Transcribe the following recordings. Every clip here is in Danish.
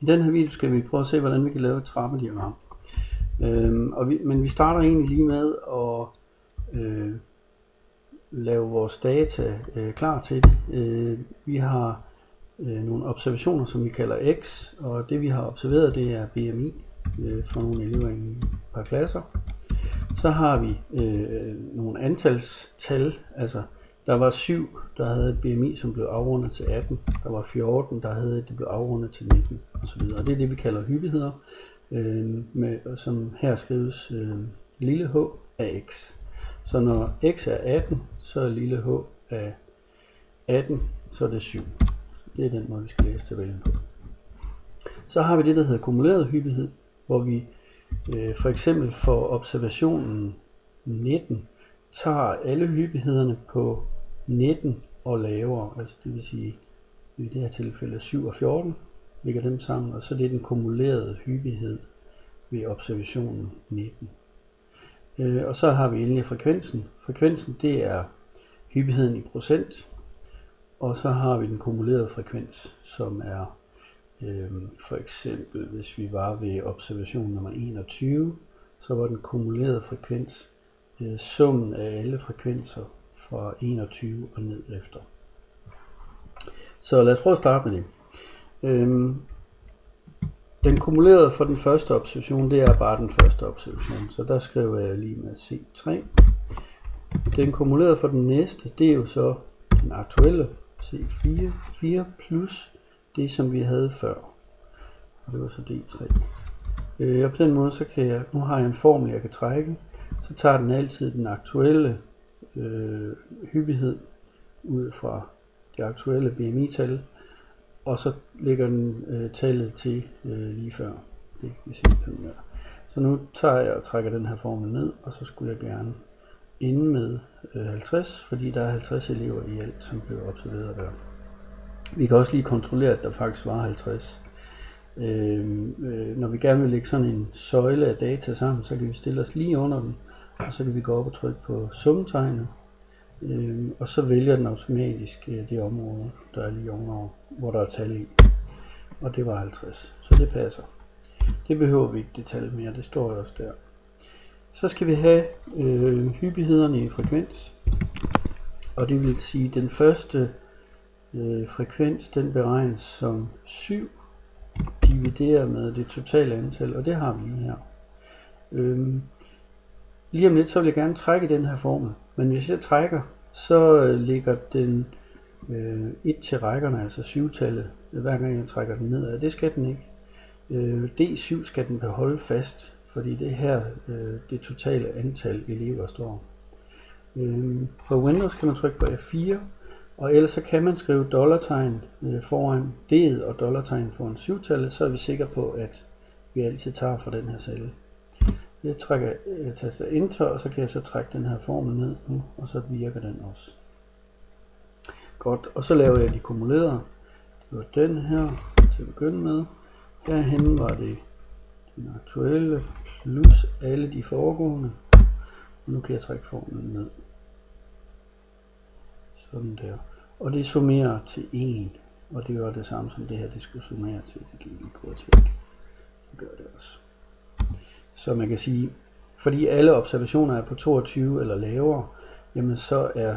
I den her video skal vi prøve at se, hvordan vi kan lave et trappediagram. Øhm, og vi, men vi starter egentlig lige med at øh, lave vores data øh, klar til det. Øh, vi har øh, nogle observationer, som vi kalder X, og det vi har observeret, det er BMI øh, for nogle elever i et par klasser. Så har vi øh, nogle antalstal, altså der var 7, der havde et BMI, som blev afrundet til 18. Der var 14, der havde det blev afrundet til 19 osv. Og det er det, vi kalder hyppigheder, øh, med, som her skrives øh, lille h af x. Så når x er 18, så er lille h af 18, så er det 7. Det er den måde, vi skal læse tabellen på. Så har vi det, der hedder kumuleret hyppighed, hvor vi øh, for eksempel for observationen 19 tager alle hyppighederne på 19 og lavere, altså det vil sige i det her tilfælde 7 og 14, lægger dem sammen, og så det er den kumulerede hyppighed ved observationen 19. Øh, og så har vi endelig frekvensen. Frekvensen det er hyppigheden i procent, og så har vi den kumulerede frekvens, som er øh, for eksempel hvis vi var ved observation nummer 21, så var den kumulerede frekvens øh, summen af alle frekvenser fra 21 og ned efter. Så lad os prøve at starte med det. Øhm, den kumulerede for den første observation, det er bare den første observation, så der skriver jeg lige med C3. Den kumulerede for den næste, det er jo så den aktuelle C4 4 plus det, som vi havde før. Og det var så D3. Øh, og på den måde, så kan jeg, nu har jeg en formel, jeg kan trække, så tager den altid den aktuelle øh, hyppighed ud fra det aktuelle BMI-tal, og så lægger den øh, tallet til øh, lige før. Det kan vi se på her. Så nu tager jeg og trækker den her formel ned, og så skulle jeg gerne ind med øh, 50, fordi der er 50 elever i alt, som blev observeret der. Vi kan også lige kontrollere, at der faktisk var 50. Øh, øh, når vi gerne vil lægge sådan en søjle af data sammen, så kan vi stille os lige under den, og så kan vi gå op og trykke på sumtegnet, øh, og så vælger den automatisk øh, det område, der er lige ovenover, hvor der er tal i. Og det var 50, så det passer. Det behøver vi ikke det tal mere, det står også der. Så skal vi have øh, hyppighederne i frekvens, og det vil sige, at den første øh, frekvens, den beregnes som 7 divideret med det totale antal, og det har vi her. Øhm, Lige om lidt, så vil jeg gerne trække den her formel. Men hvis jeg trækker, så øh, ligger den øh, 1 til rækkerne, altså 7-tallet, hver gang jeg trækker den nedad. Det skal den ikke. Øh, D7 skal den beholde fast, fordi det er her øh, det totale antal elever står. Øh, på Windows kan man trykke på F4, og ellers så kan man skrive dollartegn øh, foran D'et og dollartegn foran 7-tallet, så er vi sikre på, at vi altid tager fra den her celle. Jeg trækker, jeg taster enter, og så kan jeg så trække den her formel ned nu, og så virker den også. Godt, og så laver jeg de kumulerede. Det var den her til at begynde med. Herhen var det den aktuelle plus alle de foregående. Og nu kan jeg trække formlen ned. Sådan der. Og det summerer til 1. Og det gør det samme som det her, det skulle summere til. Det kan vi lige til. Det gør det også. Så man kan sige, fordi alle observationer er på 22 eller lavere, jamen så er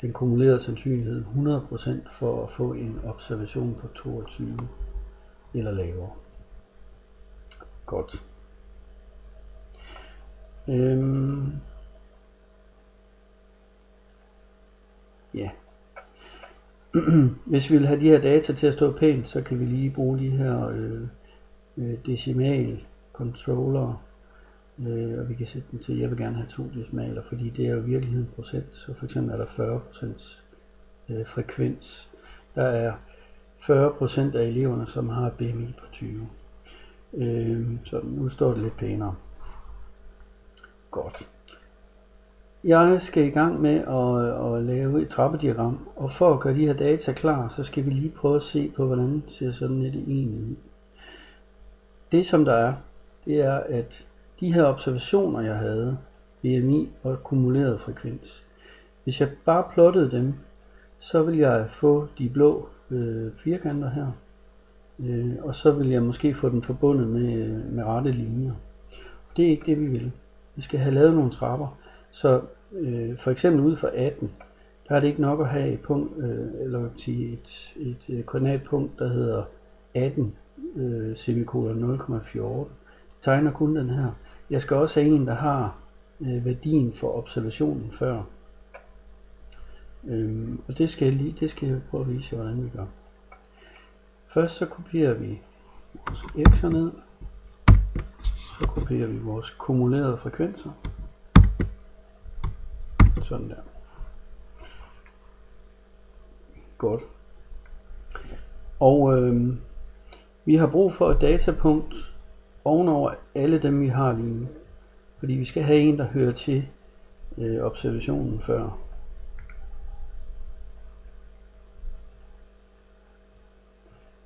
den kumulerede sandsynlighed 100% for at få en observation på 22 eller lavere. Godt. Øhm. Ja. Hvis vi vil have de her data til at stå pænt, så kan vi lige bruge de her øh, øh decimal controller øh, og vi kan sætte den til, jeg vil gerne have to decimaler, fordi det er jo virkeligheden procent, så for eksempel er der 40% øh, frekvens. Der er 40% af eleverne, som har BMI på 20. Øh, så nu står det lidt pænere. Godt. Jeg skal i gang med at, at lave et trappediagram, og for at gøre de her data klar, så skal vi lige prøve at se på, hvordan ser sådan et egentlig ud. Det som der er, det er, at de her observationer, jeg havde, BMI og kumuleret frekvens, hvis jeg bare plottede dem, så vil jeg få de blå øh, firkanter her. Øh, og så vil jeg måske få den forbundet med, øh, med rette linjer. Det er ikke det, vi vil. Vi skal have lavet nogle trapper. Så øh, for eksempel ud for 18, der er det ikke nok at have et punkt, øh, eller sige, et, et, øh, et koordinatpunkt, der hedder 18 øh, semikolon 0,14. Det tegner kun den her. Jeg skal også have en, der har øh, værdien for observationen før. Øhm, og det skal, jeg lige, det skal jeg prøve at vise jer, hvordan vi gør. Først så kopierer vi vores x'er ned. Så kopierer vi vores kumulerede frekvenser. Sådan der. Godt. Og øhm, vi har brug for et datapunkt ovenover alle dem vi har lige nu. Fordi vi skal have en der hører til øh, observationen før.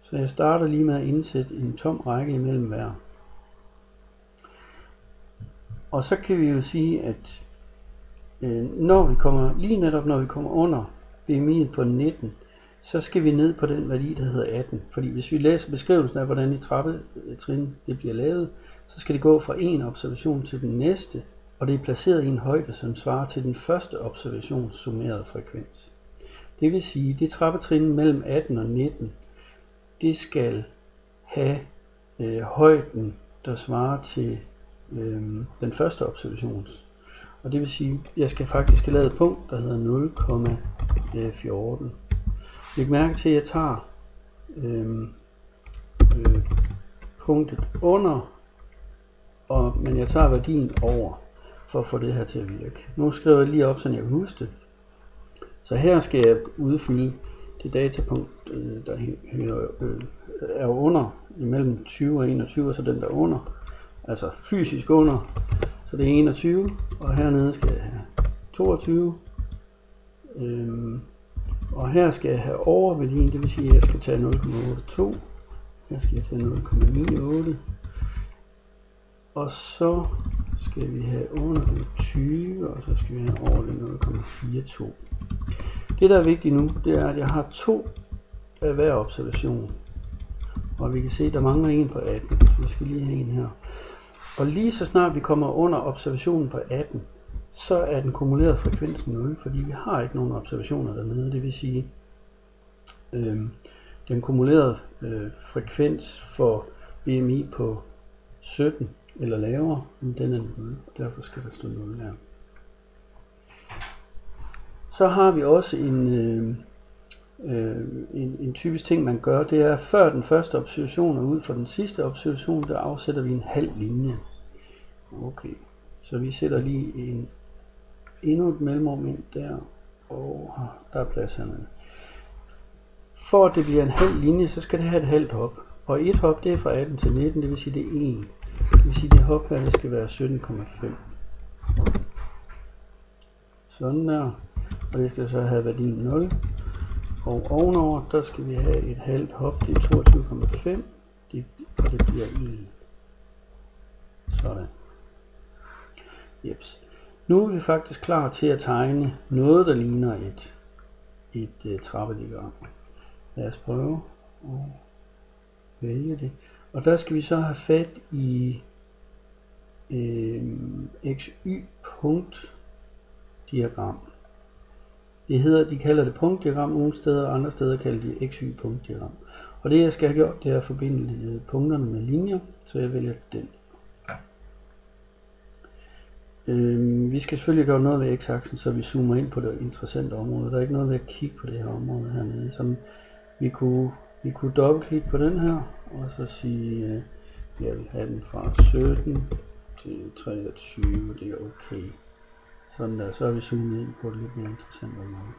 Så jeg starter lige med at indsætte en tom række imellem hver. Og så kan vi jo sige, at øh, når vi kommer, lige netop når vi kommer under BMI på 19, så skal vi ned på den værdi, der hedder 18. Fordi hvis vi læser beskrivelsen af, hvordan i trappetrin det bliver lavet, så skal det gå fra en observation til den næste, og det er placeret i en højde, som svarer til den første observations summerede frekvens. Det vil sige, det trappetrin mellem 18 og 19, det skal have øh, højden, der svarer til øh, den første observations. Og det vil sige, at jeg skal faktisk have lavet et punkt, der hedder 0,14. Læg mærke til, at jeg tager øh, øh, punktet under, og, men jeg tager værdien over, for at få det her til at virke. Nu skriver jeg lige op, så jeg kan huske det. Så her skal jeg udfylde det datapunkt, øh, der øh, er under imellem 20 og 21, så den der under, altså fysisk under, så det er 21, og hernede skal jeg have 22, øhm, og her skal jeg have overværdien, det vil sige, at jeg skal tage 0,82, her skal jeg tage 0,98, og så skal vi have under 20, og så skal vi have over 0,42. Det der er vigtigt nu, det er, at jeg har to af hver observation. Og vi kan se, at der mangler en på 18, så vi skal lige have en her. Og lige så snart vi kommer under observationen på 18, så er den kumulerede frekvens 0, fordi vi har ikke nogen observationer dernede. Det vil sige, øh, den kumulerede øh, frekvens for BMI på 17 eller lavere, den er 0, derfor skal der stå 0 der. Så har vi også en, øh, øh, en, en typisk ting, man gør, det er, før den første observation og ud for den sidste observation, der afsætter vi en halv linje. Okay, så vi sætter lige en, endnu et mellemrum ind der, og der er plads hernede. For at det bliver en halv linje, så skal det have et halvt hop. Og et hop, det er fra 18 til 19, det vil sige, det er 1. Det vil sige, det hop her, det skal være 17,5. Sådan der og det skal så have værdien 0. Og ovenover, der skal vi have et halvt hop, det er 22,5, det, og det bliver 1. Sådan. Jeps. Nu er vi faktisk klar til at tegne noget, der ligner et, et øh, uh, trappediagram. Lad os prøve at vælge det. Og der skal vi så have fat i øh, xy-punkt diagram. Det hedder, de kalder det punktdiagram nogle steder, og andre steder kalder de XY punktdiagram. Og det jeg skal have gjort, det er at forbinde øh, punkterne med linjer, så jeg vælger den. Øhm, vi skal selvfølgelig gøre noget ved x-aksen, så vi zoomer ind på det interessante område. Der er ikke noget ved at kigge på det her område hernede. Som vi kunne, vi kunne dobbeltklikke på den her, og så sige, øh, jeg vil have den fra 17 til 23, det er okay. Sådan der, så har vi zoomet ind på det lidt mere interessante område.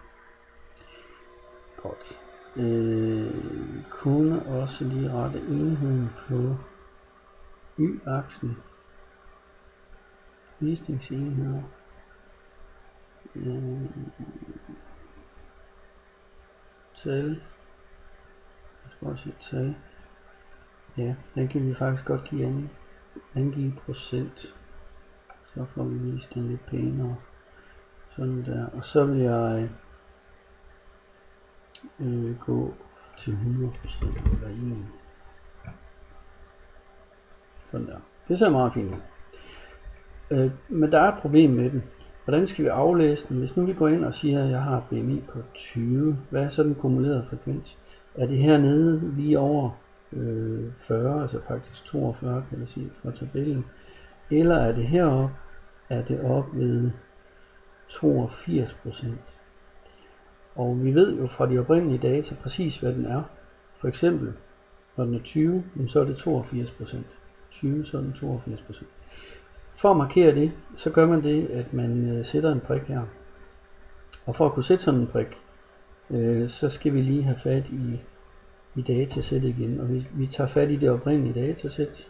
Godt. Øh, kunne også lige rette enheden på y-aksen visningsenheder øh, tal. Jeg tror også et tal. Ja den kan vi faktisk godt give an, angive procent. Så får vi vist den lidt pænere. Sådan der. Og så vil jeg øh, gå til 100% eller 1 sådan der. Det ser meget fint ud. Øh, men der er et problem med den. Hvordan skal vi aflæse den? Hvis nu vi går ind og siger, at jeg har BMI på 20, hvad er så den kumulerede frekvens? Er det hernede lige over øh, 40, altså faktisk 42 kan jeg sige fra tabellen? Eller er det heroppe, er det op ved 82 procent? Og vi ved jo fra de oprindelige data præcis, hvad den er. For eksempel, når den er 20, så er det 82 procent. 20, så er den 82 procent. For at markere det, så gør man det, at man øh, sætter en prik her. Og for at kunne sætte sådan en prik, øh, så skal vi lige have fat i, i datasættet igen. Og vi, vi tager fat i det oprindelige datasæt.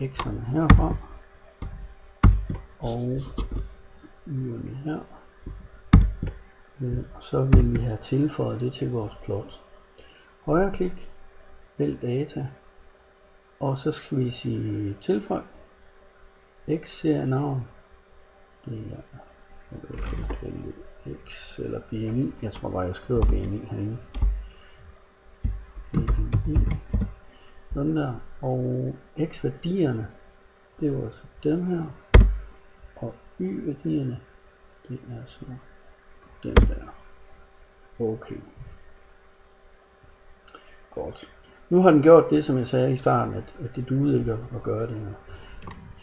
X'erne herfra. Og y'erne her. Øh, og så vil vi have tilføjet det til vores plot. Højreklik, vælg data, og så skal vi sige tilføj x navn. Det er jeg kalde det x eller BMI jeg tror bare jeg skriver BMI herinde. BMI sådan der. Og x værdierne det var så altså dem her. Og y værdierne det er så den der. Okay. Godt. Nu har den gjort det som jeg sagde i starten at, at det duede ikke at gøre det her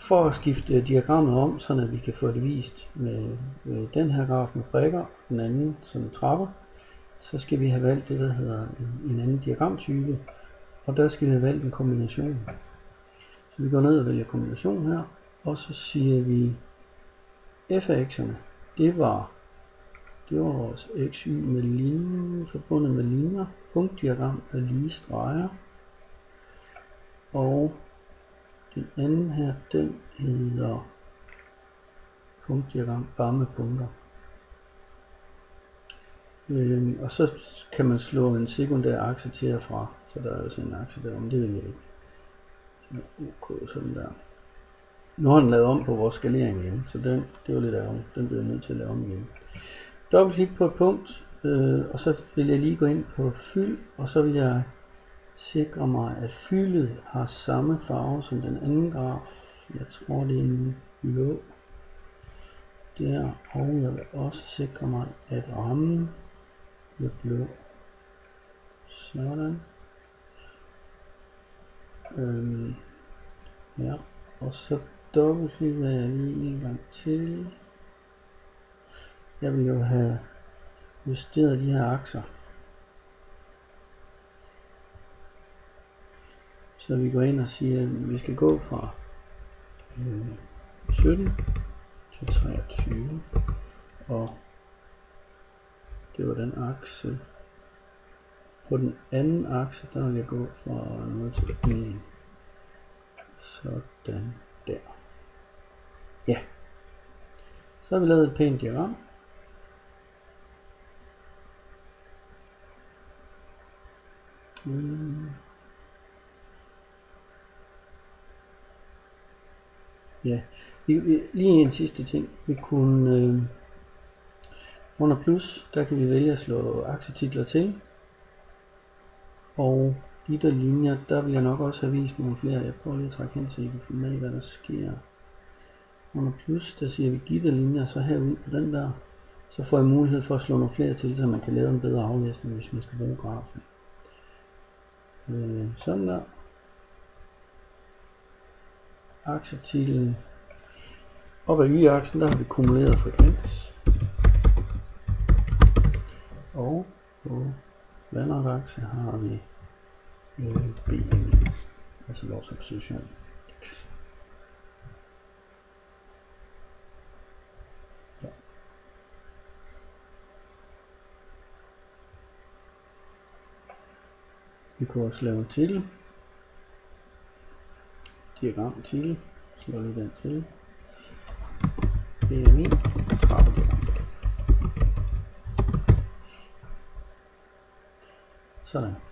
for at skifte diagrammet om, så vi kan få det vist med, med den her graf med prikker, den anden som trapper, så skal vi have valgt det, der hedder en, en anden diagramtype, og der skal vi have valgt en kombination. Så vi går ned og vælger kombination her, og så siger vi f af x'erne, det var, det var vores xy med linje, forbundet med linjer, punktdiagram af lige streger, og den anden her, den hedder punktdiagram bare med punkter. Øhm, og så kan man slå en sekundær akse til herfra, så der er altså en akse der, men det vil jeg ikke. OK, sådan der. Nu har den lavet om på vores skalering igen, så den, det var lidt ærgerligt. Den bliver jeg nødt til at lave om igen. Dobbeltklik på et punkt, øh, og så vil jeg lige gå ind på fyld, og så vil jeg sikre mig, at fyldet har samme farve som den anden graf. Jeg tror, det er en blå. Der, og jeg vil også sikre mig, at rammen bliver blå. Sådan. Øhm, ja, og så dobbeltklikker jeg lige en gang til. Jeg vil jo have justeret de her akser. Så vi går ind og siger, at vi skal gå fra øh, 17 til 23. Og det var den akse. På den anden akse, der vil jeg gå fra 0 til 1. Sådan der. Ja. Så har vi lavet et pænt diagram. Mm. Ja, lige en sidste ting. Vi kunne øh, under plus, der kan vi vælge at slå aktietitler til. Og de der linjer, der vil jeg nok også have vist nogle flere. Jeg prøver lige at trække hen, så I kan finde med, hvad der sker. Under plus, der siger vi gitter linjer, så herude på den der, så får jeg mulighed for at slå nogle flere til, så man kan lave en bedre aflæsning, hvis man skal bruge grafen. Øh, sådan der aksetitlen. Øh, op ad y-aksen, der har vi kumuleret frekvens. Og på vandretakse har vi øh, BMI, altså vores observation X. Ja. Vi kunne også lave en titel diagram til, slår lige den til, BMI, trappediagram. Sådan.